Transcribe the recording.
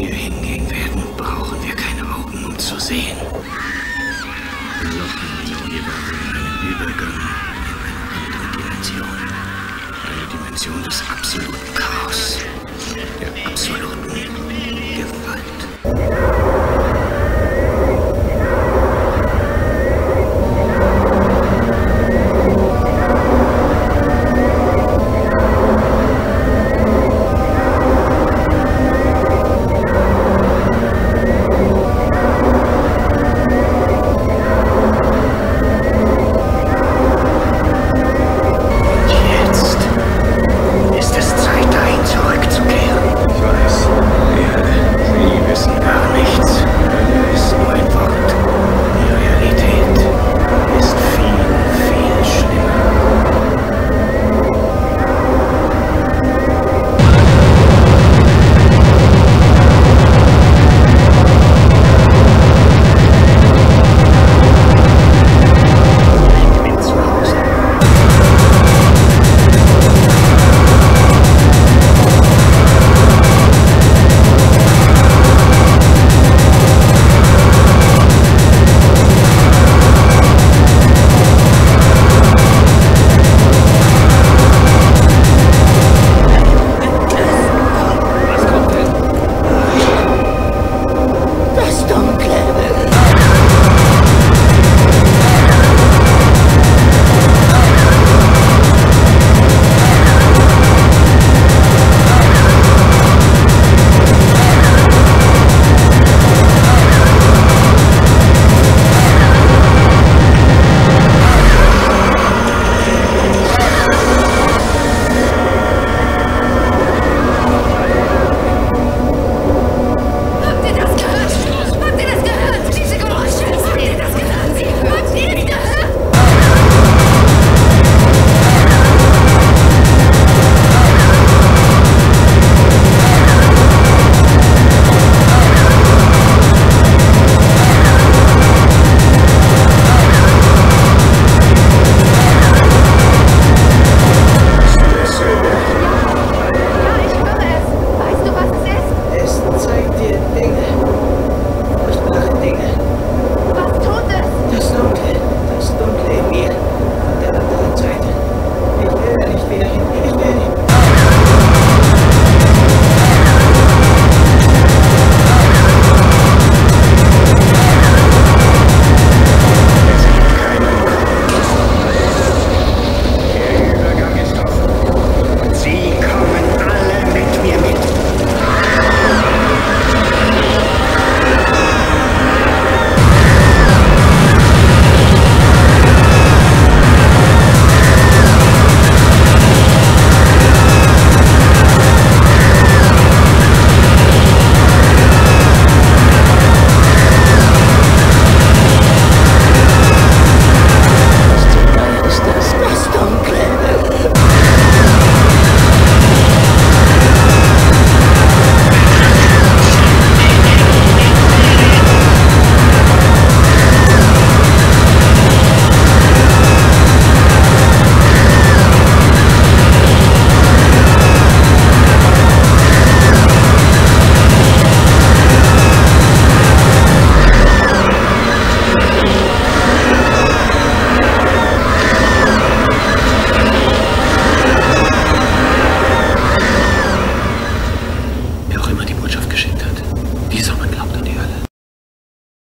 wir hingehen werden, brauchen wir keine Augen, um zu sehen. Wir locken unser Universum in einen Übergang in eine andere Dimension. Eine Dimension des absoluten Chaos, der absoluten